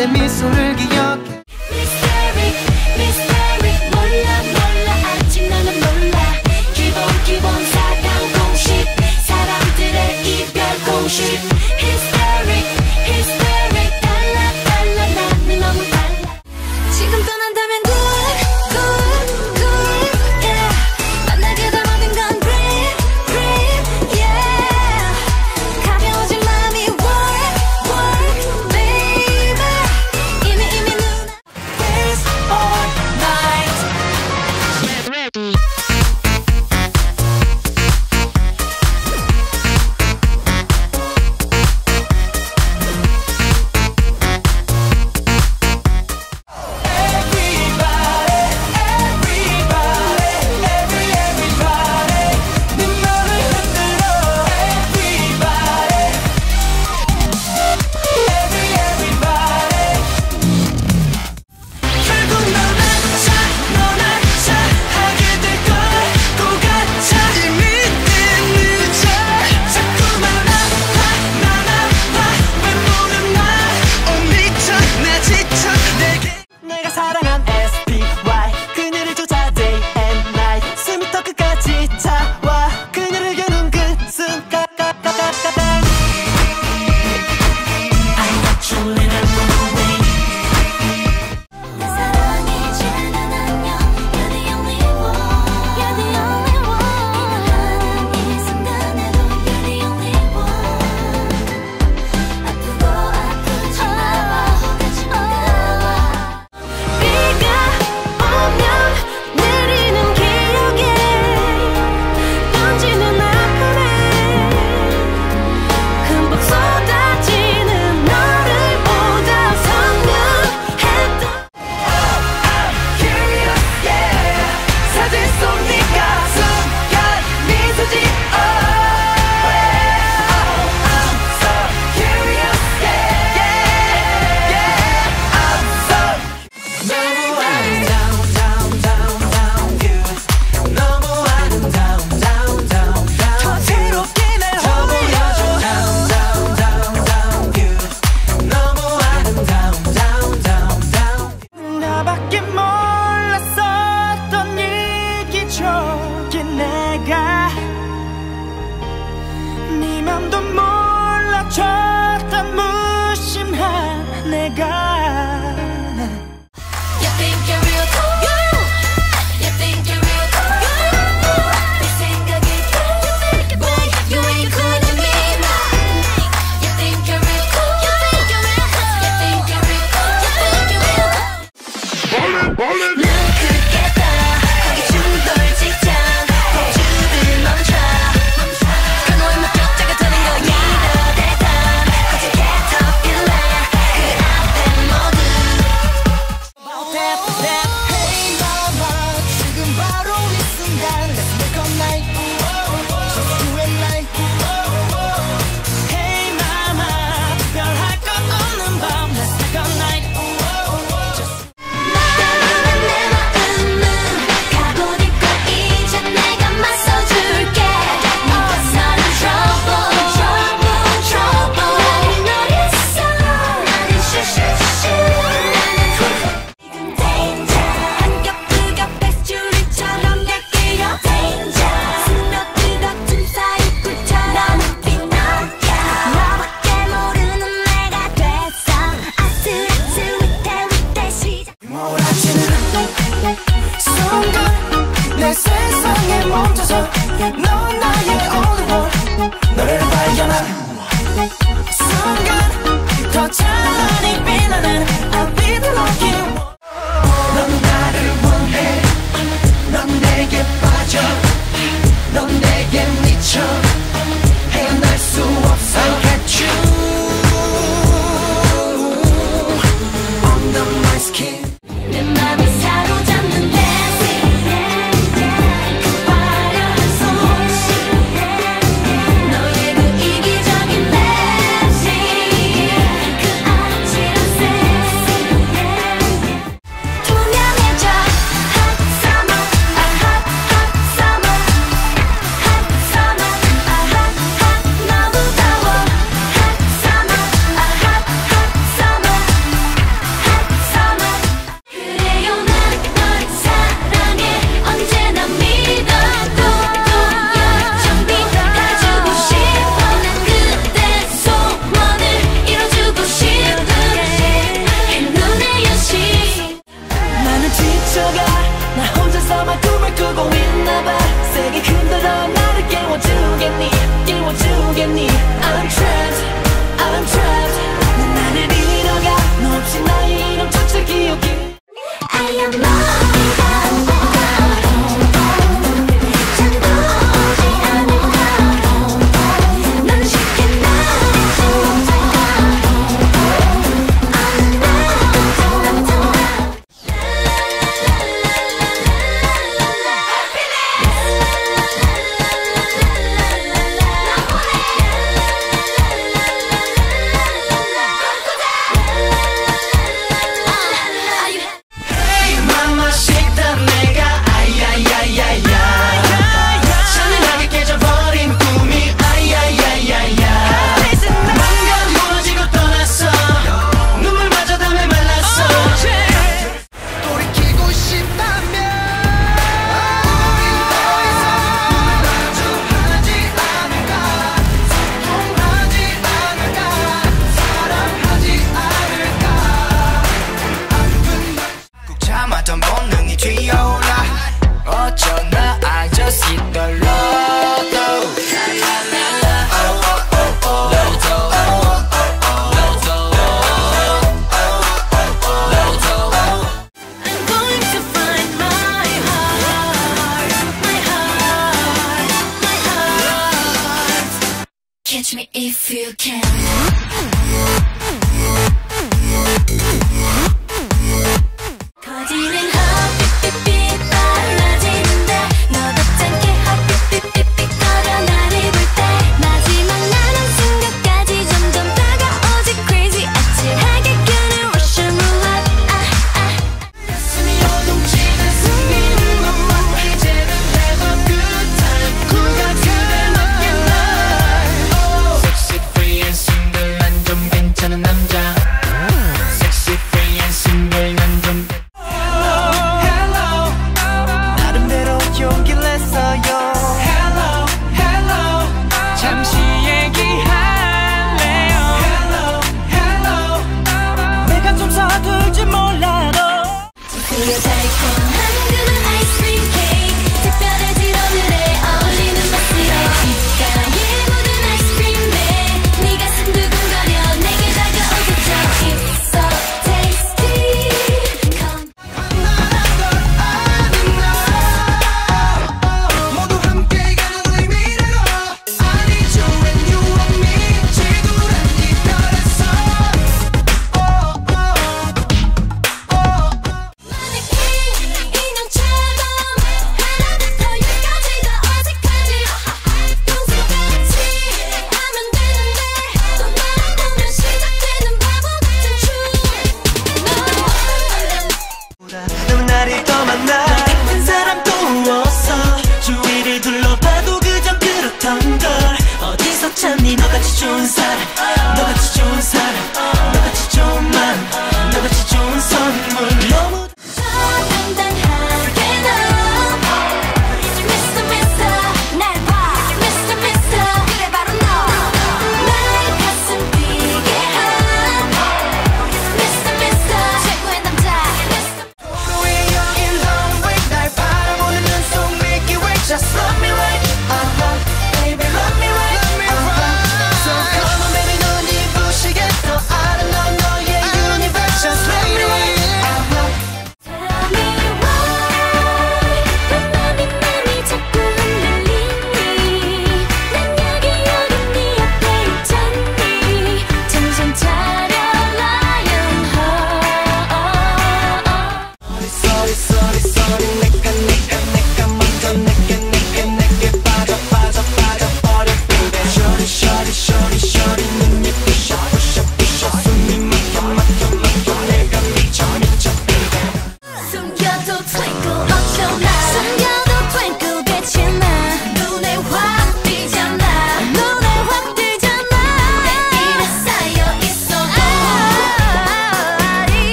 내 미소를 기억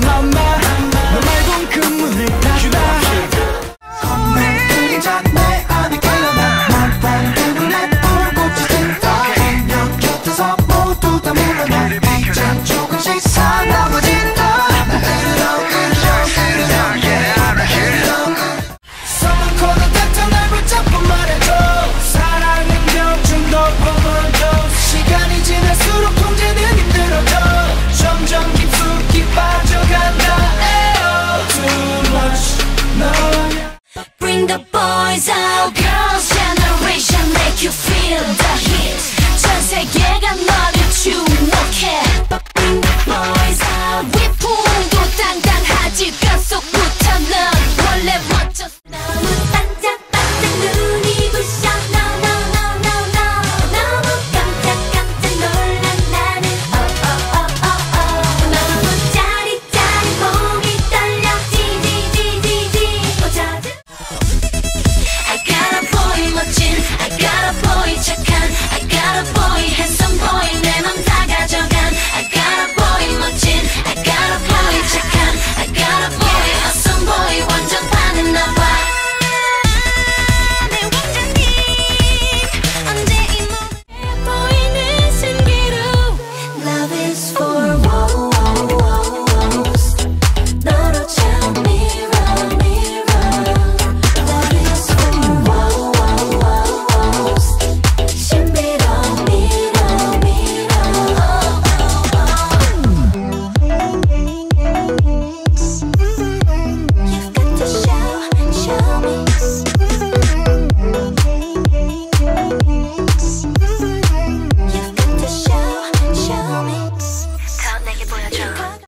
my, my.